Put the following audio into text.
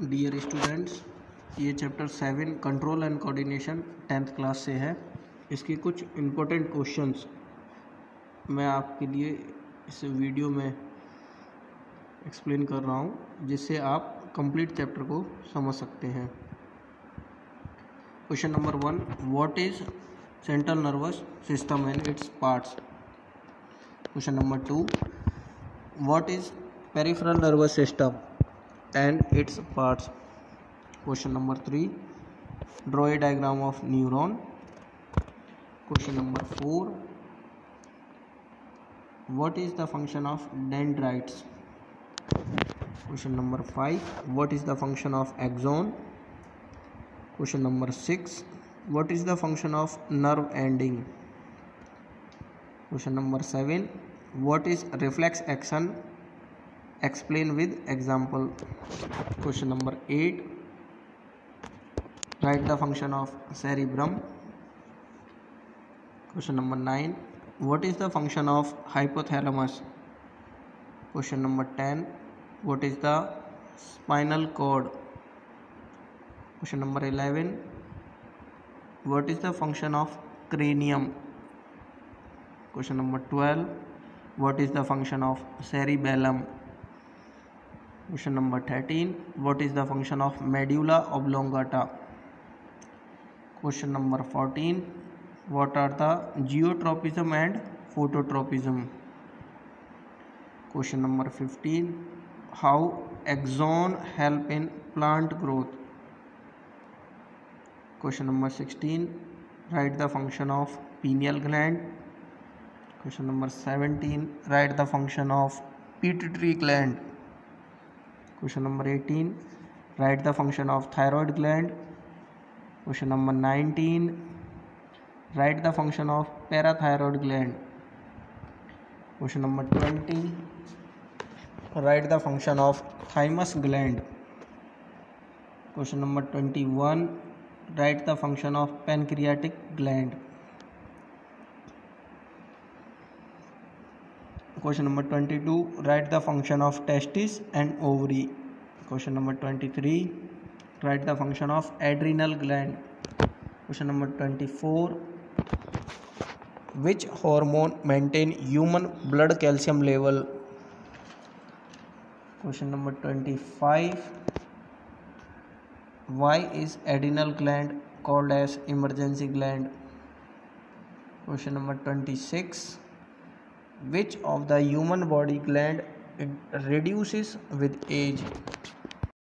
Dear students ये chapter seven control and coordination tenth class से है। इसके कुछ इम्पोर्टेंट क्वेश्चंस मैं आपके लिए इस वीडियो में एक्सप्लेन कर रहा हूँ, जिससे आप कंप्लीट चैप्टर को समझ सकते हैं। Question number one what is central nervous system and its parts question number two what is peripheral nervous system and its parts. Question number 3 Draw a diagram of neuron. Question number 4 What is the function of dendrites? Question number 5 What is the function of axon? Question number 6 What is the function of nerve ending? Question number 7 What is reflex action explain with example. Question number 8 write the function of cerebrum. Question number 9 what is the function of hypothalamus? Question number 10 what is the spinal cord? Question number 11 what is the function of cranium? Question number 12 what is the function of cerebellum question number thirteen what is the function of medulla oblongata question number fourteen what are the geotropism and phototropism question number fifteen how auxin help in plant growth question number sixteen write the function of pineal gland question number seventeen write the function of pituitary gland question number eighteen write the function of thyroid gland question number nineteen write the function of parathyroid gland question number twenty right the function of thymus gland question number twenty one right the function of pancreatic gland Question number 22. Write the function of testis and ovary. Question number 23. Write the function of adrenal gland. Question number 24. Which hormone maintain human blood calcium level? Question number 25. Why is adrenal gland called as emergency gland? Question number 26 which of the human body gland reduces with age